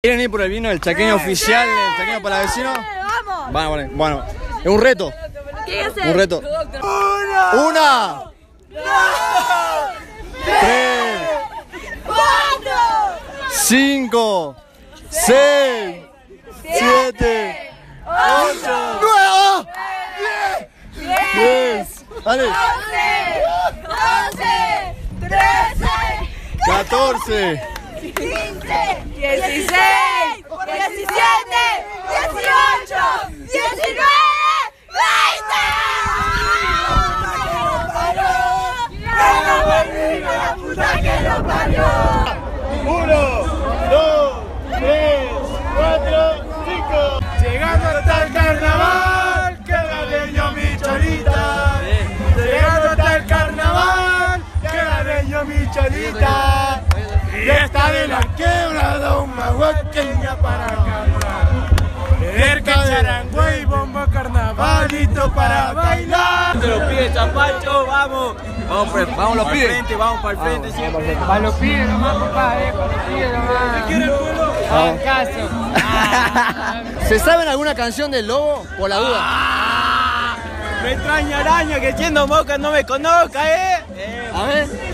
¿Quieren ir por el vino del chaqueño oficial, del chaqueño para vecino? ¡Vamos! Bueno, bueno, bueno, es un reto, un reto. Una, tres, ¡Cuatro! cinco, seis, siete, ocho, nueve, diez, dale, ¡Once! ¡Doce! ¡Trece! catorce, ¡Quince! ¡Dieciséis! ¡Diecisiete! ¡Dieciocho! ¡Diecinueve! ¡Veinte! Está de la quebra, un mahuaqueña para cantar. Cerca charango y bombo carnavalito para bailar. los pibes chapacho, vamos. Vamos, pues, vamos los pibes. Frente, vamos para el frente siempre. Para los pibes nomás, papá, eh, para los pibes nomás. Caso. ¿Se saben alguna canción del lobo? Por la duda. Me extraña araña que siendo moca no me conozca, eh. Eh, A ver.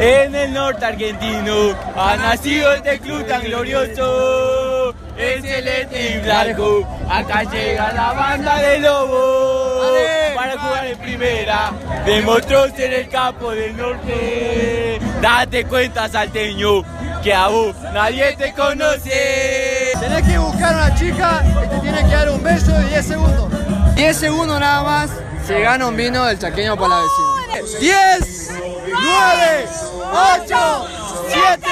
En el norte argentino ha nacido este club tan glorioso. El celeste y blanco, acá llega la banda de lobos para jugar en primera. Demostró ser el capo del norte. Date cuenta, salteño, que a vos nadie te conoce. Tenés que buscar una chica y te tiene que dar un beso de 10 segundos. 10 segundos nada más, se gana un vino del chaqueño para la vecina. 10, 9, 8, 7,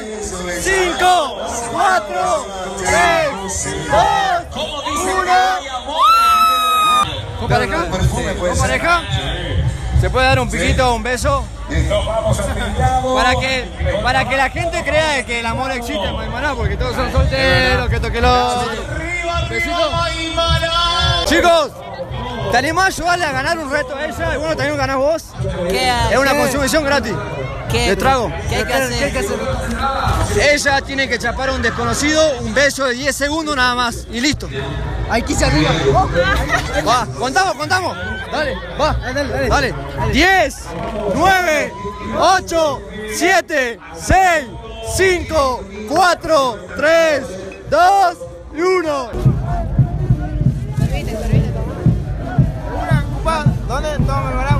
6, 5, 4, 3, 2, 1. ¿Con pareja? ¿Con pareja? ¿Se puede dar un piquito, un beso? Para que, para que la gente crea que el amor existe en Maimaná, porque todos son solteros, que toque los. Chicos, ¿te animás a ayudarle a ganar un reto a ella? ¿Y bueno, también ganás vos? ¿Qué Es una consumición gratis. qué- De trago. ¿Qué hay que hacer? ¿Qué hay que hacer? Ella tiene que chapar a un desconocido, un beso de 10 segundos nada más. Y listo. Ahí quise arriba. Va, contamos, contamos. Dale, va. Dale, dale. 10, 9, 8, 7, 6, 5, 4, 3, 2 y 1. ¿Dónde? Toma, ¿verdad?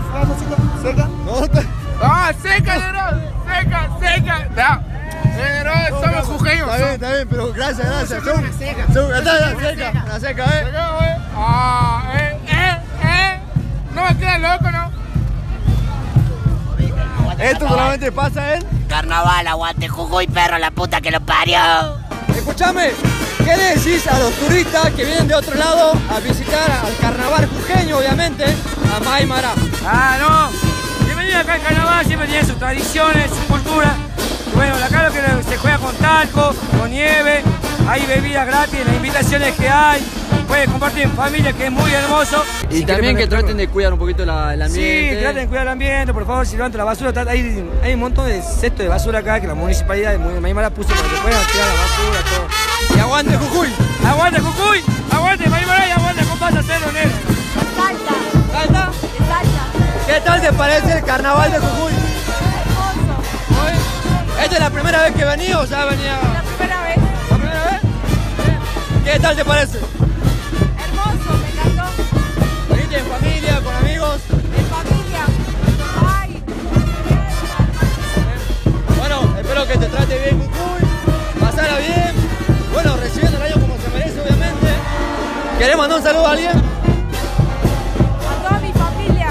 ¿Seca? No, te- ¡Ah, seca, negro! ¡Seca, seca! ¡Ya! Negro, somos jujeños. Está bien, está bien, pero gracias, gracias. Son, son, está, está, seca, la seca, eh. Ah, eh, eh, eh. No me queda loco, ¿no? Esto solamente pasa en. Carnaval, aguante, Jujuy, perro, la puta que lo parió. Escúchame, ¿qué le decís a los turistas que vienen de otro lado a visitar al carnaval jujeño, obviamente, a Maimara? Ah, no. Bienvenido acá al carnaval, siempre tiene sus tradiciones, su cultura. Bueno, acá lo que se juega con talco, con nieve, hay bebidas gratis, las invitaciones que hay. Pueden compartir en familia, que es muy hermoso. Y Si también que traten de cuidar un poquito la, el ambiente. Sí, traten de cuidar el ambiente, por favor, si levantan la basura, hay, hay un montón de cestos de basura acá que la municipalidad de Maimara puso para que puedan tirar la basura, todo. Y aguante Jujuy. ¡Aguante Jujuy! ¡Aguante Maimara y aguante compadre Cero Negro! ¡Salta! ¿Salta? ¡Salta! ¿Qué tal te parece el carnaval de Jujuy? ¿Esta es la primera vez que venía o ya venía La primera vez. la primera vez? ¿Qué tal te parece? ¿Querés mandar un saludo a alguien? A toda mi familia.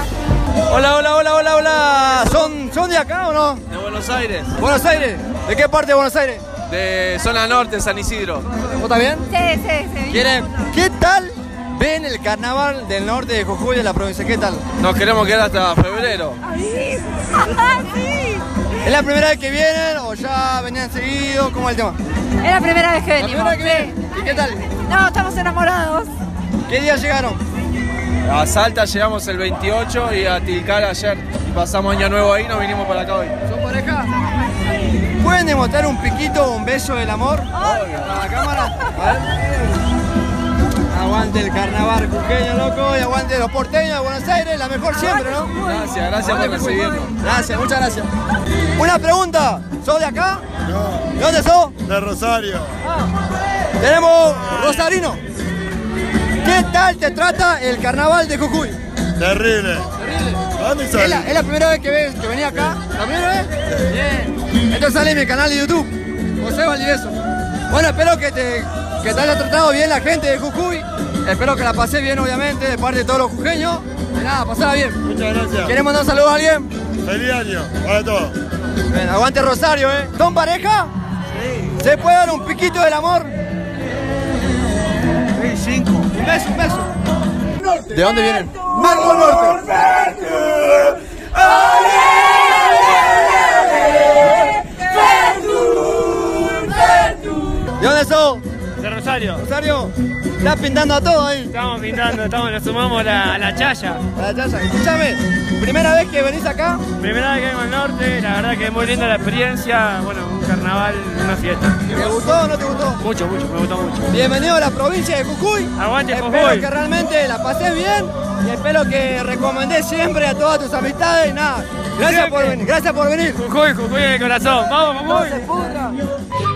Hola, hola, hola, hola, hola. ¿Son, ¿Son de acá o no? De Buenos Aires, ¿Buenos Aires? ¿De qué parte de Buenos Aires? de zona norte, San Isidro. ¿Vos también? Sí, sí, sí. ¿Quieren? ¿Qué tal ven el carnaval del norte de Jujuy de la provincia? ¿Qué tal? Nos queremos quedar hasta febrero. ¡Sí! ¡Sí! ¿Es la primera vez que vienen o ya venían seguido? ¿Cómo es el tema? Es la primera vez que ¿La venimos. primera vez que vienen? ¿Y qué tal? No, estamos enamorados. ¿Qué día llegaron? A Salta llegamos el 28 y a Tilcara ayer. Pasamos año nuevo ahí, nos vinimos para acá hoy. ¿Son pareja? pueden demostrar un piquito o un beso del amor? Para la cámara. A ver. Aguante el carnaval jujeño, loco, y aguante los porteños de Buenos Aires, la mejor siempre, ¿no? Gracias, gracias por recibirnos. Gracias, muchas gracias. Una pregunta, ¿sos de acá? No. ¿De dónde sos? De Rosario. Tenemos Rosarino. ¿Qué tal te trata el carnaval de Jujuy? Terrible. ¿Dónde ¿Es la, es la primera vez que, ves, que venía acá? ¿La primera vez? Bien. Esto sale en mi canal de YouTube, José Valdivieso. Bueno, espero que te, que te haya tratado bien la gente de Jujuy. Espero que la pasé bien, obviamente, de parte de todos los jujeños. Y nada, pasala bien. Muchas gracias. ¿Quieres mandar un saludo a alguien? Feliz año para todos. Bien, aguante Rosario, ¿eh? ¿Son pareja? Sí. ¿Se puede dar un piquito del amor? Cinco. Un beso, un beso. ¿De dónde vienen? Marco Norte. Rosario. Estás pintando a todo ahí. Estamos pintando, estamos, nos sumamos a la, a la chaya. A la chaya. Escúchame, primera vez que venís acá, Primera vez que vengo al norte, la verdad que es muy linda la experiencia. Bueno, un carnaval, una fiesta. ¿te gustó o no te gustó? Mucho, mucho, me gustó mucho. Bienvenido a la provincia de Jujuy. Aguante Espero Jujuy. que realmente la pases bien y espero que recomendés siempre a todas tus amistades. Nada, gracias por venir. Gracias por venir. Jujuy, Jujuy en el corazón. Vamos, Jujuy.